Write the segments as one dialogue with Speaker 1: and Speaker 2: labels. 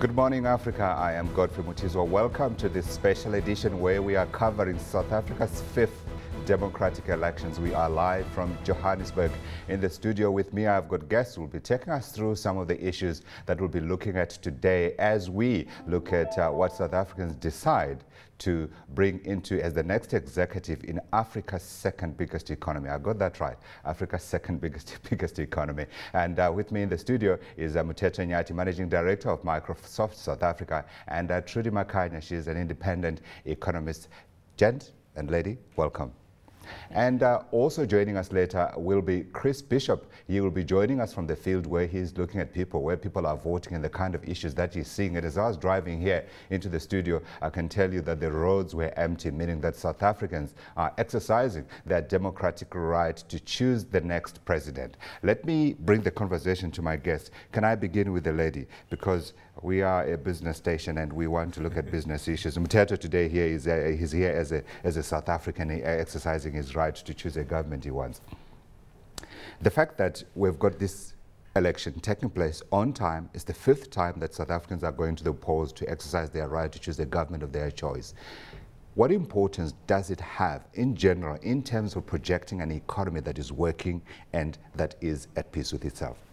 Speaker 1: Good morning, Africa. I am Godfrey Mutizwa. Welcome to this special edition where we are covering South Africa's fifth democratic elections. We are live from Johannesburg. In the studio with me, I've got guests who will be taking us through some of the issues that we'll be looking at today as we look at uh, what South Africans decide to bring into as the next executive in Africa's second biggest economy. I got that right. Africa's second biggest biggest economy. And uh, with me in the studio is uh, Mteto Nyati, Managing Director of Microsoft South Africa, and uh, Trudi Makhaya. She is an independent economist. Gent and lady, welcome. And uh, also joining us later will be Chris Bishop. He will be joining us from the field where he's looking at people, where people are voting and the kind of issues that he's seeing. And as I was driving here into the studio, I can tell you that the roads were empty, meaning that South Africans are exercising their democratic right to choose the next president. Let me bring the conversation to my guest. Can I begin with the lady? Because we are a business station and we want to look at business issues. Mteto today here is uh, he's here as a, as a South African uh, exercising his right to choose a government he wants. The fact that we've got this election taking place on time is the fifth time that South Africans are going to the polls to exercise their right to choose a government of their choice. What importance does it have in general in terms of projecting an economy that is working and that is at peace with itself?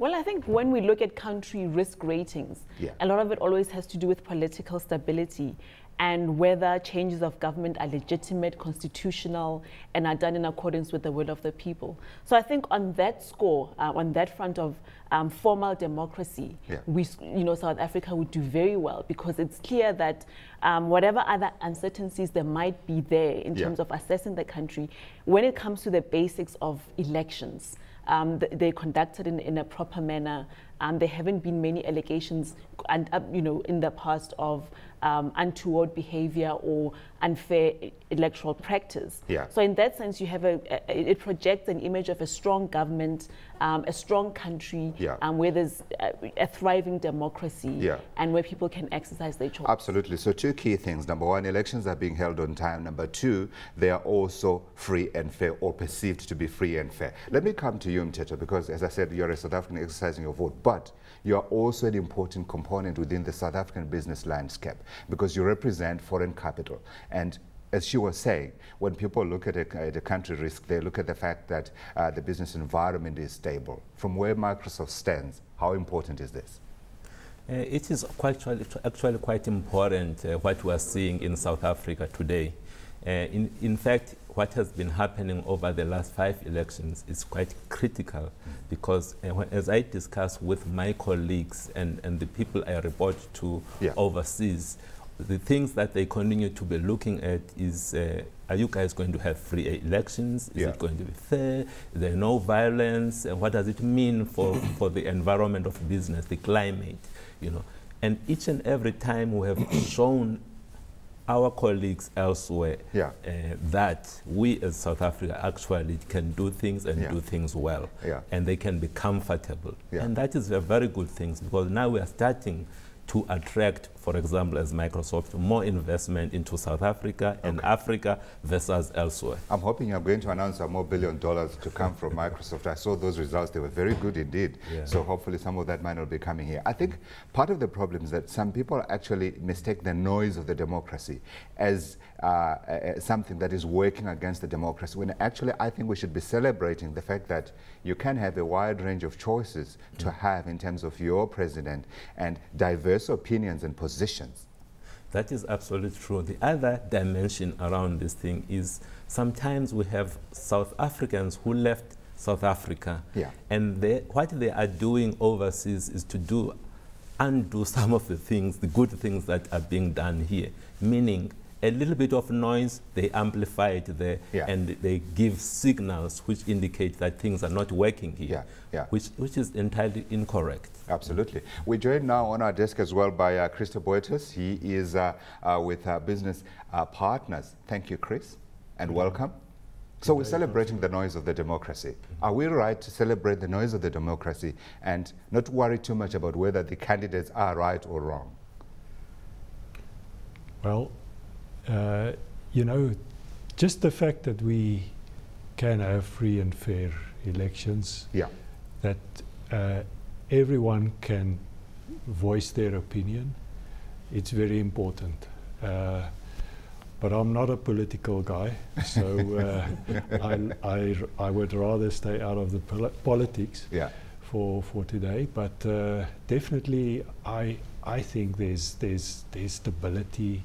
Speaker 2: Well, I think when we look at country risk ratings, yeah. a lot of it always has to do with political stability and whether changes of government are legitimate, constitutional, and are done in accordance with the will of the people. So I think on that score, uh, on that front of um, formal democracy, yeah. we, you know, South Africa would do very well because it's clear that um, whatever other uncertainties there might be there in yeah. terms of assessing the country, when it comes to the basics of elections, um, they're conducted in, in a proper manner. Um, there haven't been many allegations, and uh, you know, in the past of um, untoward behavior or unfair electoral practice. Yeah. So in that sense, you have a, a it projects an image of a strong government, um, a strong country, yeah. um, where there's a, a, thriving democracy, yeah. and where people can exercise their choice.
Speaker 1: Absolutely. So two key things: number one, elections are being held on time. Number two, they are also free and fair, or perceived to be free and fair. Let me come to you, Mteto, because as I said, you're a South African exercising your vote, but you are also an important component within the South African business landscape because you represent foreign capital. And as she was saying, when people look at a, at a country risk, they look at the fact that uh, the business environment is stable. From where Microsoft stands, how important is this?
Speaker 3: Uh, it is quite, actually quite important uh, what we are seeing in South Africa today. Uh, in, in fact, what has been happening over the last five elections is quite critical because uh, as I discuss with my colleagues and, and the people I report to yeah. overseas, the things that they continue to be looking at is uh, are you guys going to have free elections? Is yeah. it going to be fair? Is there no violence? And what does it mean for, for the environment of business, the climate? You know, and each and every time we have shown our colleagues elsewhere yeah. uh, that we as South Africa actually can do things and yeah. do things well. Yeah. And they can be comfortable. And that is a very good thing because now we are starting to attract, for example, as Microsoft, more investment into South Africa okay. and Africa versus elsewhere.
Speaker 1: I'm hoping you're going to announce a more billion dollars to come from Microsoft. I saw those results. They were very good indeed. Yeah. So hopefully some of that might not be coming here. I think part of the problem is that some people actually mistake the noise of the democracy as uh, uh, something that is working against the democracy, when actually I think we should be celebrating the fact that you can have a wide range of choices mm. to have in terms of your president and diverse opinions and positions.
Speaker 3: That is absolutely true. The other dimension around this thing is sometimes we have South Africans who left South Africa, yeah. and they, what they are doing overseas is to do undo some of the things, the good things that are being done here, meaning a little bit of noise, they amplify it there, yeah. and they give signals which indicate that things are not working here, yeah. Yeah. Which, which is entirely incorrect.
Speaker 1: Absolutely. We're joined now on our desk as well by uh, Christo Botes. He is uh, uh, with uh, Business uh, Partners. Thank you, Chris, and mm -hmm. welcome. So we're celebrating the noise of the democracy. Are we right to celebrate the noise of the democracy and not worry too much about whether the candidates are right or wrong?
Speaker 4: Well, uh, you know, just the fact that we can have free and fair elections, yeah. that uh, everyone can voice their opinion. It's very important. Uh, but I'm not a political guy, so uh, I, I, I, would rather stay out of the pol politics
Speaker 1: yeah.
Speaker 4: for, for today. But uh, definitely, I, I think there's, there's, there's stability,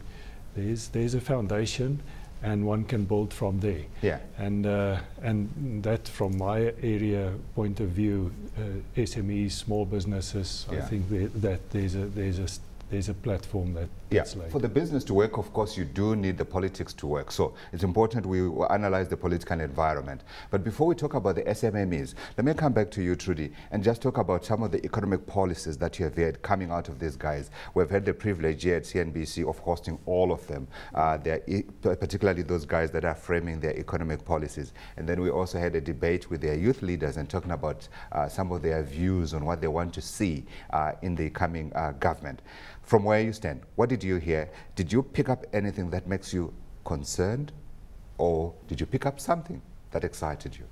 Speaker 4: there's, there's a foundation, and one can build from there.
Speaker 1: Yeah.
Speaker 4: And, uh, and that, from my area point of view, uh, SMEs, small businesses, yeah. I think that there's a, there's a there's a platform that
Speaker 1: yeah. For the business to work, of course, you do need the politics to work. So it's important we analyze the political environment. But before we talk about the SMMEs, let me come back to you, Trudi, and just talk about some of the economic policies that you have had coming out of these guys. We've had the privilege here at CNBC of hosting all of them, uh, e particularly those guys that are framing their economic policies. And then we also had a debate with their youth leaders and talking about uh, some of their views on what they want to see uh, in the coming uh, government. From where you stand, what did you hear? Did you pick up anything that makes you concerned? Or did you pick up something that excited you?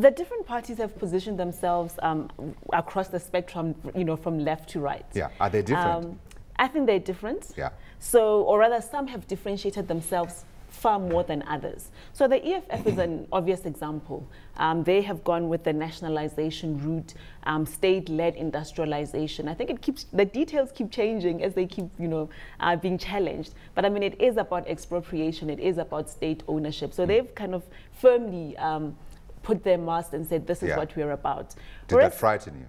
Speaker 2: The different parties have positioned themselves um, across the spectrum, you know, from left to right.
Speaker 1: Yeah, are they different? Um,
Speaker 2: I think they're different.
Speaker 1: Yeah.
Speaker 2: So, or rather, some have differentiated themselves far more than others. So the EFF is an obvious example. Um, they have gone with the nationalization route, um, state-led industrialization. I think it keeps the details keep changing as they keep, you know, uh, being challenged. But I mean, it is about expropriation. It is about state ownership. So mm. they've kind of firmly um, put their mast and said, "This is yeah. what we're about."
Speaker 1: Did Whereas, that frighten you?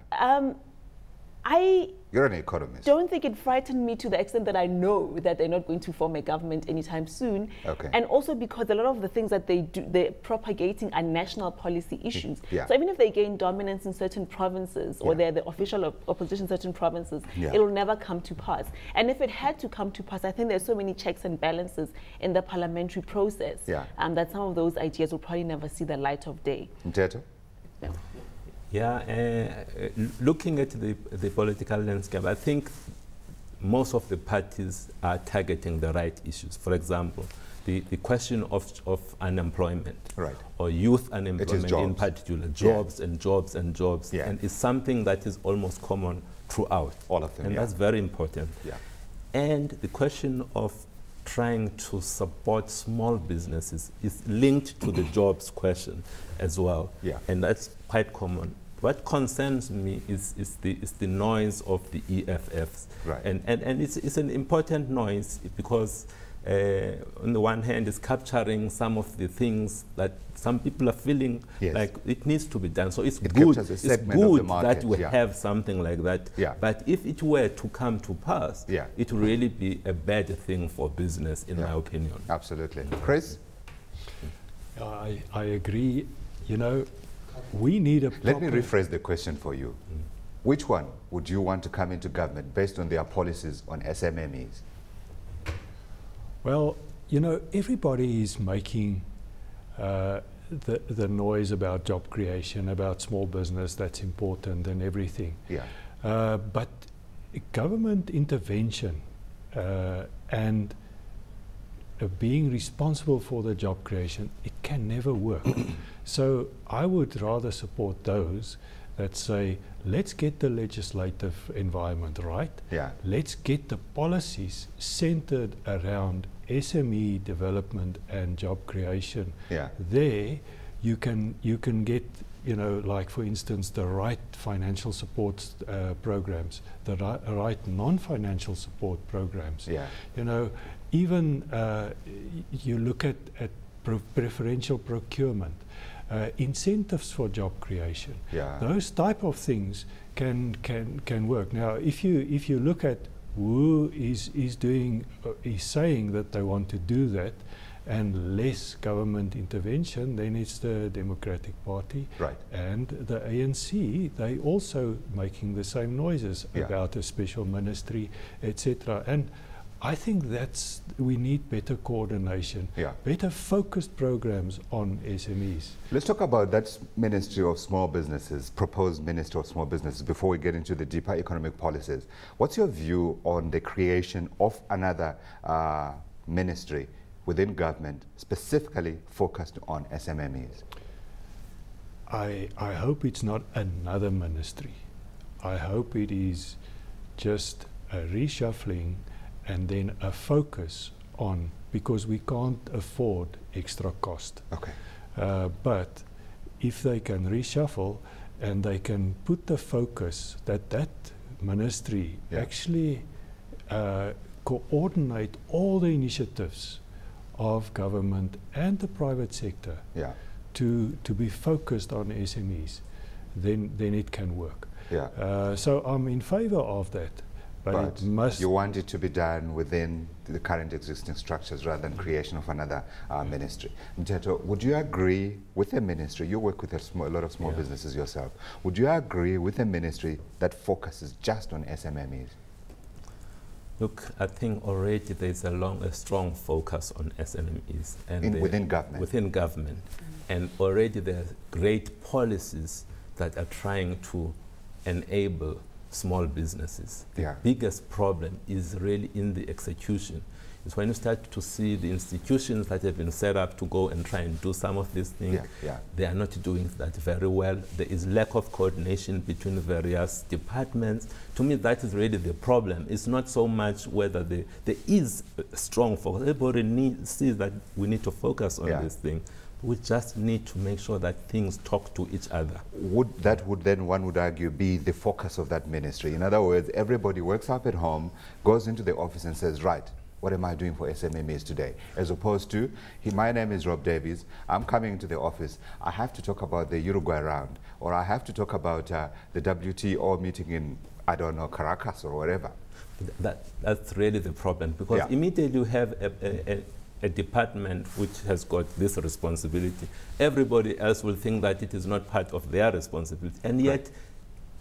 Speaker 2: I
Speaker 1: you're an economist.
Speaker 2: Don't think it frightened me to the extent that I know that they're not going to form a government anytime soon.
Speaker 1: Okay.
Speaker 2: And also because a lot of the things that they do, they're propagating are national policy issues.
Speaker 1: Yeah.
Speaker 2: So even if they gain dominance in certain provinces or yeah. they're the official op opposition in certain provinces, yeah. it'll never come to pass. And if it had to come to pass, I think there's so many checks and balances in the parliamentary process
Speaker 1: yeah.
Speaker 2: um, that some of those ideas will probably never see the light of day.
Speaker 1: Mteto?
Speaker 3: Yeah. Yeah, uh, looking at the, the political landscape, I think most of the parties are targeting the right issues. For example, the, the question of, of unemployment
Speaker 1: right.
Speaker 3: or youth unemployment in particular, jobs yeah. and jobs and jobs,
Speaker 1: yeah.
Speaker 3: and it's something that is almost common throughout.
Speaker 1: All of them,
Speaker 3: And
Speaker 1: yeah.
Speaker 3: that's very important.
Speaker 1: Yeah.
Speaker 3: And the question of trying to support small businesses is linked to the jobs question as well.
Speaker 1: Yeah.
Speaker 3: And that's quite common. What concerns me is, is, the, is the noise of the EFFs.
Speaker 1: Right.
Speaker 3: And, and, and it's, it's an important noise because uh, on the one hand, it's capturing some of the things that some people are feeling
Speaker 1: yes.
Speaker 3: like it needs to be done. So it's
Speaker 1: it
Speaker 3: good, it's good
Speaker 1: market,
Speaker 3: that we
Speaker 1: yeah.
Speaker 3: have something like that.
Speaker 1: Yeah.
Speaker 3: But if it were to come to pass,
Speaker 1: yeah.
Speaker 3: it would really be a bad thing for business, in my opinion.
Speaker 1: Absolutely. Chris?
Speaker 4: I, I agree. You know, we need a
Speaker 1: Let me rephrase the question for you. Mm. Which one would you want to come into government based on their policies on SMMEs?
Speaker 4: Well, you know, everybody is making uh, the, the noise about job creation, about small business, that's important and everything.
Speaker 1: Yeah.
Speaker 4: Uh, but government intervention uh, and uh, being responsible for the job creation, it can never work. so I would rather support those that say, let's get the legislative environment right.
Speaker 1: Yeah.
Speaker 4: Let's get the policies centered around SME development and job creation.
Speaker 1: Yeah.
Speaker 4: There, you can you can get you know like for instance the right financial support uh, programs, the ri right non-financial support programs.
Speaker 1: Yeah.
Speaker 4: You know, even uh, you look at at preferential procurement uh, incentives for job creation.
Speaker 1: Yeah.
Speaker 4: Those type of things can can can work. Now, if you if you look at who is is doing uh, is saying that they want to do that, and less government intervention, then it's the Democratic Party
Speaker 1: right.
Speaker 4: and the ANC. They also making the same noises
Speaker 1: yeah.
Speaker 4: about a special ministry, etc. And I think that's we need better coordination,
Speaker 1: yeah.
Speaker 4: better focused programs on SMEs.
Speaker 1: Let's talk about that Ministry of Small Businesses, proposed Ministry of Small Businesses, before we get into the deeper economic policies. What's your view on the creation of another uh, ministry within government specifically focused on SMMEs?
Speaker 4: I, I hope it's not another ministry. I hope it is just a reshuffling and then a focus on because we can't afford extra cost.
Speaker 1: Okay.
Speaker 4: Uh, but if they can reshuffle and they can put the focus that that ministry
Speaker 1: Yeah.
Speaker 4: actually uh, coordinate all the initiatives of government and the private sector
Speaker 1: Yeah.
Speaker 4: to, to be focused on SMEs, then, then it can work.
Speaker 1: Yeah.
Speaker 4: Uh, so I'm in favor of that, but,
Speaker 1: But
Speaker 4: must.
Speaker 1: you want it to be done within the current existing structures rather than creation of another uh, ministry. Mteto, would you agree with a ministry? You work with a, sm- a lot of small
Speaker 3: Yeah.
Speaker 1: businesses yourself. Would you agree with a ministry that focuses just on SMMEs?
Speaker 3: Look, I think already there's a long, a strong focus on SMEs and
Speaker 1: In- within government?
Speaker 3: Within government, and already there are great policies that are trying to enable small businesses. The
Speaker 1: Yeah.
Speaker 3: biggest problem is really in the execution. It's when you start to see the institutions that have been set up to go and try and do some of these things,
Speaker 1: Yeah, yeah.
Speaker 3: they are not doing that very well. There is lack of coordination between various departments. To me, that is really the problem. It's not so much whether the, there is a strong focus. Everybody need, sees that we need to focus on this thing. We just need to make sure that things talk to each other.
Speaker 1: Would that would then one would argue be the focus of that ministry? In other words, everybody works up at home, goes into the office and says, right, what am I doing for SMMEs today? As opposed to, he, my name is Rob Davies, I'm coming into the office, I have to talk about the Uruguay round, or I have to talk about uh, the WTO meeting in, I don't know, Caracas or whatever.
Speaker 3: That, that's really the problem because
Speaker 1: Yeah.
Speaker 3: immediately you have a, a, a, a department which has got this responsibility. Everybody else will think that it is not part of their responsibility. And yet,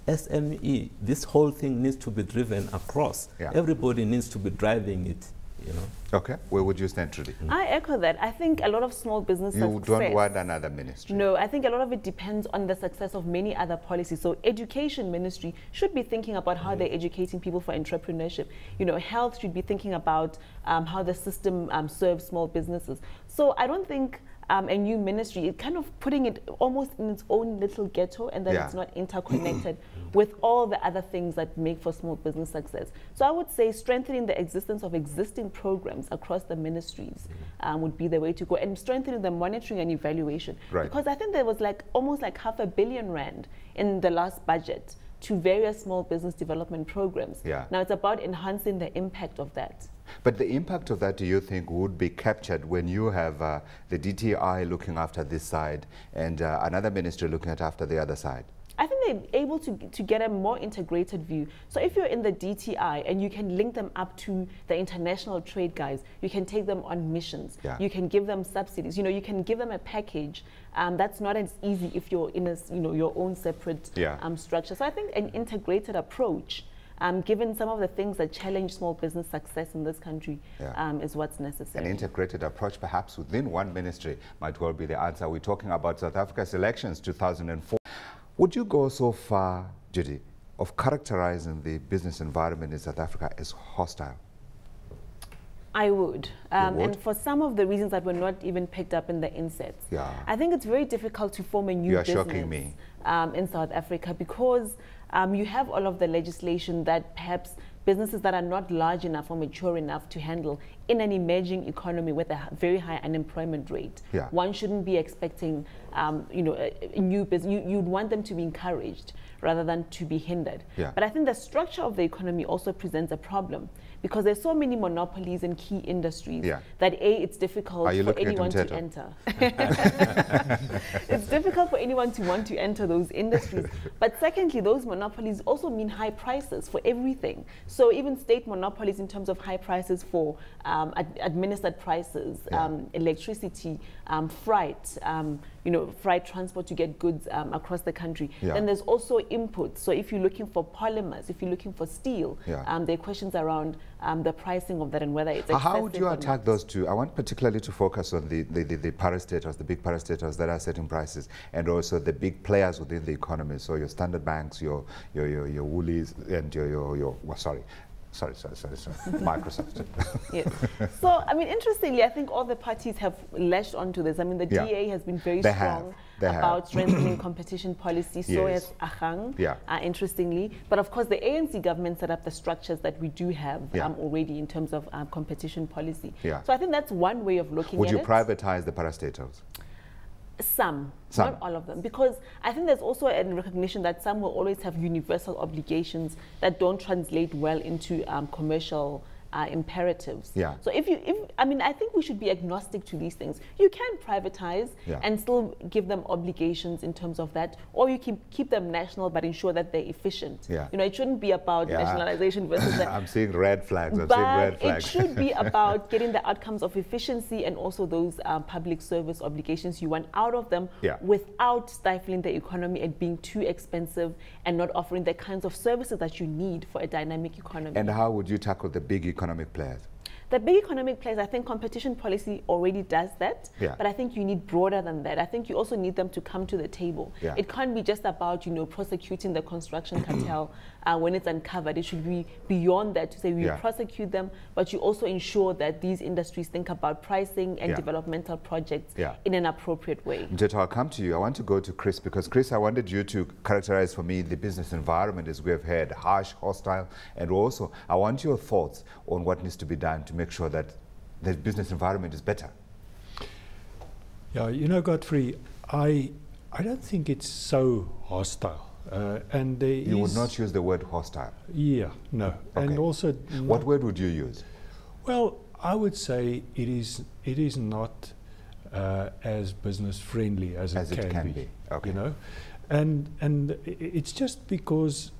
Speaker 3: SME, this whole thing needs to be driven across.
Speaker 1: Yeah.
Speaker 3: Everybody needs to be driving it, you know.
Speaker 1: Okay, where would you stand, Trudi?
Speaker 2: I echo that. I think a lot of small businesses.
Speaker 1: You don't
Speaker 2: success-
Speaker 1: want another ministry.
Speaker 2: No, I think a lot of it depends on the success of many other policies. So education ministry should be thinking about how they're educating people for entrepreneurship. You know, health should be thinking about um, how the system um, serves small businesses. So I don't think um, a new ministry, it kind of putting it almost in its own little ghetto and that
Speaker 1: Yeah.
Speaker 2: it's not interconnected with all the other things that make for small business success. So I would say strengthening the existence of existing programs across the ministries um, would be the way to go and strengthening the monitoring and evaluation.
Speaker 1: Right.
Speaker 2: Because I think there was like almost like half a billion rand in the last budget to various small business development programs.
Speaker 1: Yeah.
Speaker 2: Now it's about enhancing the impact of that.
Speaker 1: But the impact of that, do you think, would be captured when you have uh, the DTI looking after this side and uh, another ministry looking at after the other side?
Speaker 2: I think they're able to, to get a more integrated view. So if you're in the DTI and you can link them up to the international trade guys, you can take them on missions.
Speaker 1: Yeah.
Speaker 2: You can give them subsidies. You know, you can give them a package. Um, that's not as easy if you're in a, you know your own separate
Speaker 1: Yeah.
Speaker 2: um, structure. So I think an integrated approach. Um, given some of the things that challenge small business success in this country,
Speaker 1: Yeah.
Speaker 2: um, is what's necessary.
Speaker 1: An integrated approach, perhaps within one ministry, might well be the answer. We're talking about South Africa's elections 2004. Would you go so far, Judy, of characterizing the business environment in South Africa as hostile?
Speaker 2: I would. Um,
Speaker 1: would?
Speaker 2: And for some of the reasons that were not even picked up in the insets.
Speaker 1: Yeah.
Speaker 2: I think it's very difficult to form a new
Speaker 1: You are
Speaker 2: business
Speaker 1: shocking me.
Speaker 2: Um, in South Africa because um, you have all of the legislation that perhaps businesses that are not large enough or mature enough to handle in an emerging economy with a very high unemployment rate.
Speaker 1: Yeah.
Speaker 2: One shouldn't be expecting, um, you know, a, a new business. You, you'd want them to be encouraged rather than to be hindered.
Speaker 1: Yeah.
Speaker 2: But I think the structure of the economy also presents a problem because there's so many monopolies in key industries
Speaker 1: Yeah.
Speaker 2: that a it's difficult for anyone to enter. it's difficult for anyone to want to enter those industries. But secondly, those monopolies also mean high prices for everything. So even state monopolies in terms of high prices for um, ad- administered prices,
Speaker 1: Yeah.
Speaker 2: um, electricity, um, freight, um, you know, freight transport to get goods um, across the country.
Speaker 1: Yeah.
Speaker 2: Then there's also inputs. So if you're looking for polymers, if you're looking for steel,
Speaker 1: Yeah.
Speaker 2: um, there are questions around um, the pricing of that and whether it's
Speaker 1: How would you attack those two? I want particularly to focus on the, the, the, the parastatals, the big parastatals that are setting prices, and also the big players within the economy. So your standard banks, your, your, your, your Woolies, and your, your, your well, sorry, Sorry, sorry, sorry, sorry. Microsoft.
Speaker 2: yes. So, I mean, interestingly, I think all the parties have lashed onto this. I mean, the yeah. DA has been very
Speaker 1: they
Speaker 2: strong
Speaker 1: about
Speaker 2: strengthening competition policy. So yes. has AGANG,
Speaker 1: yeah.
Speaker 2: uh, interestingly. But of course, the ANC government set up the structures that we do have
Speaker 1: yeah.
Speaker 2: um, already in terms of uh, competition policy.
Speaker 1: Yeah.
Speaker 2: So I think that's one way of looking
Speaker 1: Would
Speaker 2: at
Speaker 1: it. Would you privatize the parastatals?
Speaker 2: Some,
Speaker 1: some,
Speaker 2: not all of them, because I think there's also a recognition that some will always have universal obligations that don't translate well into um, commercial uh, imperatives.
Speaker 1: Yeah.
Speaker 2: So if you, if I mean, I think we should be agnostic to these things. You can privatize
Speaker 1: yeah.
Speaker 2: and still give them obligations in terms of that, or you keep keep them national but ensure that they're efficient.
Speaker 1: Yeah.
Speaker 2: You know, it shouldn't be about
Speaker 1: yeah.
Speaker 2: nationalization versus.
Speaker 1: I'm seeing red flags. I'm
Speaker 2: but
Speaker 1: seeing red flags.
Speaker 2: it should be about getting the outcomes of efficiency and also those um, public service obligations you want out of them
Speaker 1: yeah.
Speaker 2: without stifling the economy and being too expensive and not offering the kinds of services that you need for a dynamic economy.
Speaker 1: And how would you tackle the big economic players?
Speaker 2: The big economic players, I think competition policy already does that.
Speaker 1: Yeah.
Speaker 2: But I think you need broader than that. I think you also need them to come to the table.
Speaker 1: Yeah.
Speaker 2: It can't be just about, you know, prosecuting the construction cartel uh, when it's uncovered. It should be beyond that to say we
Speaker 1: yeah.
Speaker 2: prosecute them, but you also ensure that these industries think about pricing and developmental projects in an appropriate way.
Speaker 1: Mteto, I'll come to you. I want to go to Chris because Chris, I wanted you to characterize for me the business environment as we have heard, harsh, hostile, and also I want your thoughts on what needs to be done to make sure that the business environment is better.
Speaker 4: Yeah, you know, Godfrey, I I don't think it's so hostile. Uh, and there
Speaker 1: you would not use the word hostile.
Speaker 4: Yeah, no.
Speaker 1: Okay.
Speaker 4: And also,
Speaker 1: what word would you use?
Speaker 4: Well, I would say it is it is not uh, as business friendly as,
Speaker 1: as
Speaker 4: it,
Speaker 1: can,
Speaker 4: it
Speaker 1: can
Speaker 4: be.
Speaker 1: be. Okay.
Speaker 4: You know, and and it's just because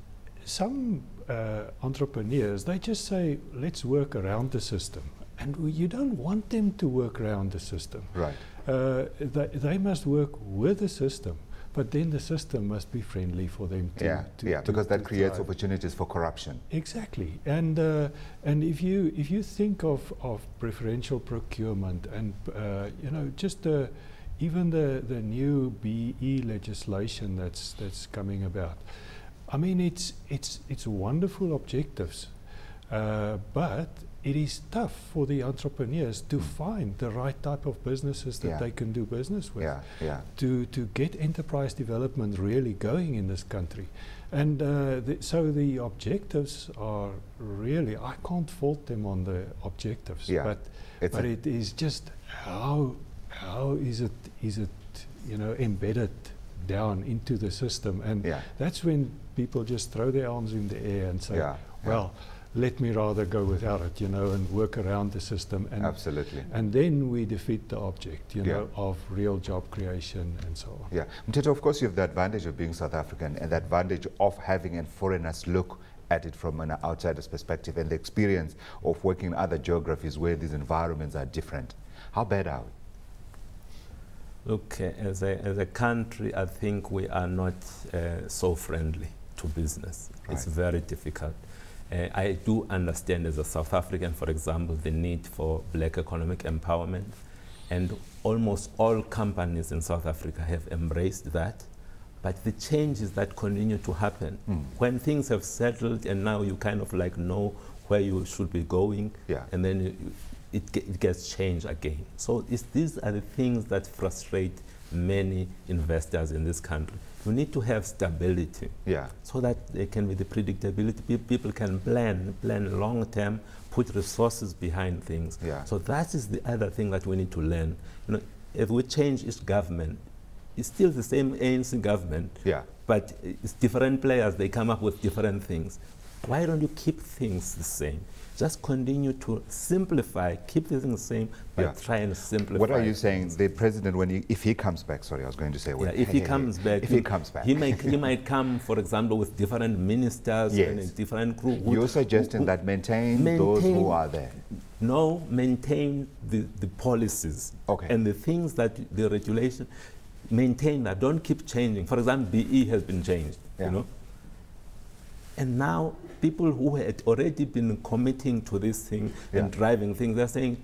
Speaker 4: some uh, entrepreneurs they just say let's work around the system, and we, you don't want them to work around the system.
Speaker 1: Right.
Speaker 4: Uh, they, they must work with the system. But then the system must be friendly for them to.
Speaker 1: Yeah,
Speaker 4: to
Speaker 1: yeah,
Speaker 4: to
Speaker 1: because that creates
Speaker 4: thrive.
Speaker 1: opportunities for corruption.
Speaker 4: Exactly, and uh, and if you if you think of, of preferential procurement and uh, you know just uh, even the, the new BE legislation that's that's coming about, I mean it's it's it's wonderful objectives, uh, but it is tough for the entrepreneurs to find the right type of businesses that
Speaker 1: Yeah.
Speaker 4: they can do business with
Speaker 1: Yeah, yeah.
Speaker 4: to, to get enterprise development really going in this country. And uh, the, so the objectives are really, I can't fault them on the objectives,
Speaker 1: Yeah,
Speaker 4: but,
Speaker 1: it's
Speaker 4: but it is just how, how is it, is it, you know, embedded down into the system. And
Speaker 1: Yeah.
Speaker 4: that's when people just throw their arms in the air and say,
Speaker 1: Yeah, yeah.
Speaker 4: well, let me rather go without it, you know, and work around the system. And
Speaker 1: Absolutely.
Speaker 4: and then we defeat the object, you
Speaker 1: Yeah.
Speaker 4: know, of real job creation and so on.
Speaker 1: Yeah. Mteto, of course, you have the advantage of being South African and the advantage of having a foreigners look at it from an outsider's perspective and the experience of working in other geographies where these environments are different. How bad are we?
Speaker 3: Look, uh, as a, as a country, I think we are not uh, so friendly to business. It's very difficult. Uh, I do understand as a South African, for example, the need for black economic empowerment. And almost all companies in South Africa have embraced that. But the changes that continue to happen,
Speaker 1: Mm.
Speaker 3: when things have settled and now you kind of like know where you should be going,
Speaker 1: Yeah.
Speaker 3: and then you, it, it gets changed again. So these are the things that frustrate many investors in this country. You need to have stability
Speaker 1: Yeah.
Speaker 3: so that there can be the predictability. Pe- People can plan, plan long term, put resources behind things.
Speaker 1: Yeah.
Speaker 3: So that is the other thing that we need to learn. You know, if we change its government, it's still the same ANC government,
Speaker 1: Yeah.
Speaker 3: but it's different players. They come up with different things. Why don't you keep things the same? Just continue to simplify, keep the things the same, but
Speaker 1: Yeah.
Speaker 3: try and simplify.
Speaker 1: What are you saying? The president, when he, if he comes back, sorry, I was going to say,
Speaker 3: Yeah, if he comes back,
Speaker 1: if he comes back,
Speaker 3: he might he might come, for example, with different ministers and a different who-
Speaker 1: you're suggesting
Speaker 3: who-
Speaker 1: that maintain, those who are there.
Speaker 3: No, maintain the, the policies
Speaker 1: Okay.
Speaker 3: and the things that the regulation maintain that. Don't keep changing. For example, BE has been changed.
Speaker 1: Yeah.
Speaker 3: You know, and now people who had already been committing to this thing
Speaker 1: Yeah.
Speaker 3: and driving things, they're saying,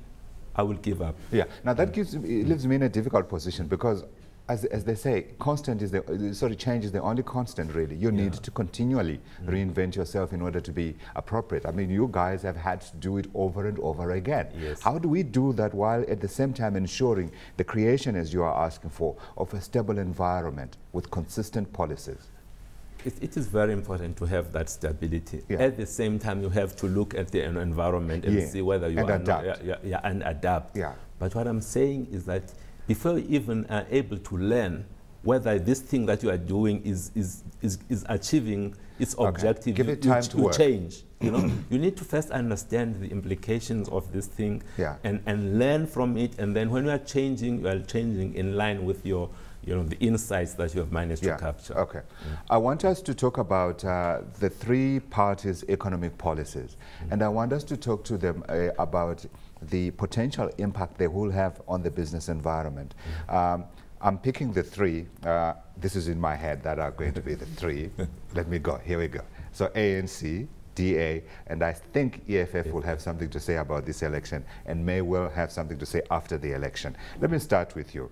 Speaker 3: "I will give up."
Speaker 1: Yeah. Now that gives it leaves me in a difficult position because as, as they say, constant is the, sorry, change is the only constant really. You yeah. need to continually mm. reinvent yourself in order to be appropriate. I mean, you guys have had to do it over and over again.
Speaker 3: Yes.
Speaker 1: How do we do that while at the same time ensuring the creation, as you are asking for, of a stable environment with consistent policies?
Speaker 3: It, it is very important to have that stability. Yeah. At the same time, you have to look at the environment and yeah. see whether you
Speaker 1: and
Speaker 3: are
Speaker 1: adapt.
Speaker 3: Not, yeah, yeah, and adapt.
Speaker 1: Yeah.
Speaker 3: But what I'm saying is that before you even are able to learn whether this thing that you are doing is, is, is, is achieving its okay. objective,
Speaker 1: Give it time to,
Speaker 3: to change. You know, you need to first understand the implications of this thing
Speaker 1: yeah.
Speaker 3: and, and learn from it. And then when you are changing, you are changing in line with your you know, the insights that you have managed
Speaker 1: yeah.
Speaker 3: to capture.
Speaker 1: Okay. I want us to talk about uh, the three parties' economic policies. Mm. And I want us to talk to them uh, about the potential impact they will have on the business environment. Mm um, I'm picking the three. Uh, this is in my head that are going to be the three. Let me go. Here we go. So ANC, DA, and I think EFF will have something to say about this election and may well have something to say after the election. Let me start with you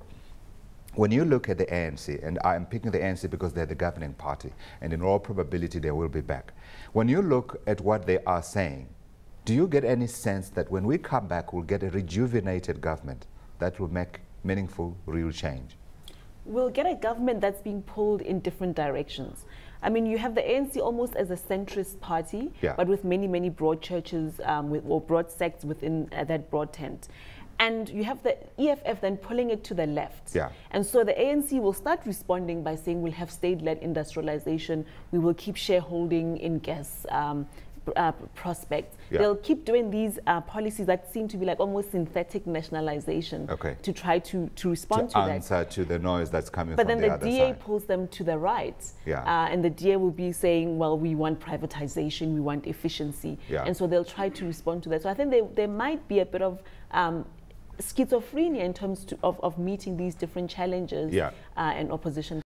Speaker 1: when you look at the ANC, and I'm picking the ANC because they're the governing party, and in all probability they will be back. When you look at what they are saying, do you get any sense that when we come back, we'll get a rejuvenated government that will make meaningful, real change?
Speaker 2: We'll get a government that's being pulled in different directions. I mean, you have the ANC almost as a centrist party,
Speaker 1: yeah.
Speaker 2: but with many, many broad churches um, with, or broad sects within uh, that broad tent and you have the EFF then pulling it to the left.
Speaker 1: Yeah.
Speaker 2: And so the ANC will start responding by saying we'll have state-led industrialization, we will keep shareholding in gas um, uh, prospects. Yeah. They'll keep doing these uh, policies that seem to be like almost synthetic nationalization
Speaker 1: okay.
Speaker 2: to try to, to respond
Speaker 1: to,
Speaker 2: to
Speaker 1: answer
Speaker 2: that.
Speaker 1: to the noise that's coming
Speaker 2: but
Speaker 1: from
Speaker 2: the
Speaker 1: the,
Speaker 2: the DA
Speaker 1: side.
Speaker 2: pulls them to the right.
Speaker 1: Yeah.
Speaker 2: Uh, and the DA will be saying, well, we want privatization, we want efficiency.
Speaker 1: Yeah.
Speaker 2: And so they'll try to respond to that. So I think there, there might be a bit of um, schizophrenia in terms to, of, of meeting these different challenges
Speaker 1: yeah.
Speaker 2: uh, and opposition